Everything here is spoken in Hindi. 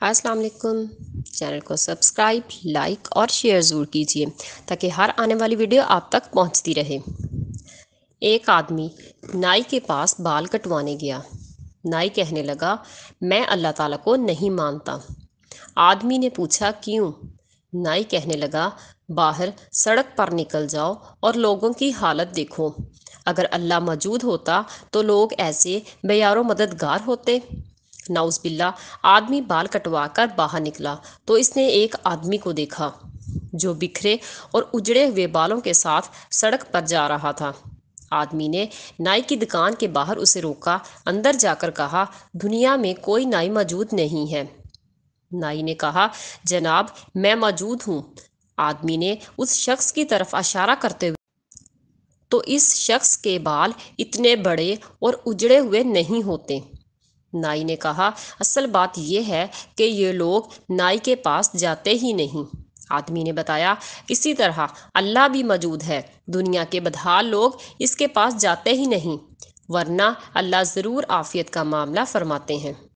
अस्सलाम वालेकुम चैनल को सब्सक्राइब, लाइक और शेयर ज़रूर कीजिए, ताकि हर आने वाली वीडियो आप तक पहुँचती रहे। एक आदमी नाई के पास बाल कटवाने गया। नाई कहने लगा, मैं अल्लाह ताला को नहीं मानता। आदमी ने पूछा, क्यों? नाई कहने लगा, बाहर सड़क पर निकल जाओ और लोगों की हालत देखो। अगर अल्लाह मौजूद होता तो लोग ऐसे बेयारो मददगार होते। नाउस बिल्ला आदमी बाल कटवा कर बाहर निकला तो इसने एक आदमी को देखा, जो बिखरे और उजड़े हुए बालों के साथ सड़क पर जा रहा था। आदमी ने नाई की दुकान के बाहर उसे रोका, अंदर जाकर कहा, दुनिया में कोई नाई मौजूद नहीं है। नाई ने कहा, जनाब, मैं मौजूद हूँ। आदमी ने उस शख्स की तरफ़ इशारा करते हुए तो इस शख्स के बाल इतने बड़े और उजड़े हुए नहीं होते। नाई ने कहा, असल बात यह है कि ये लोग नाई के पास जाते ही नहीं। आदमी ने बताया, इसी तरह अल्लाह भी मौजूद है। दुनिया के बदहाल लोग इसके पास जाते ही नहीं, वरना अल्लाह ज़रूर आफ़ियत का मामला फरमाते हैं।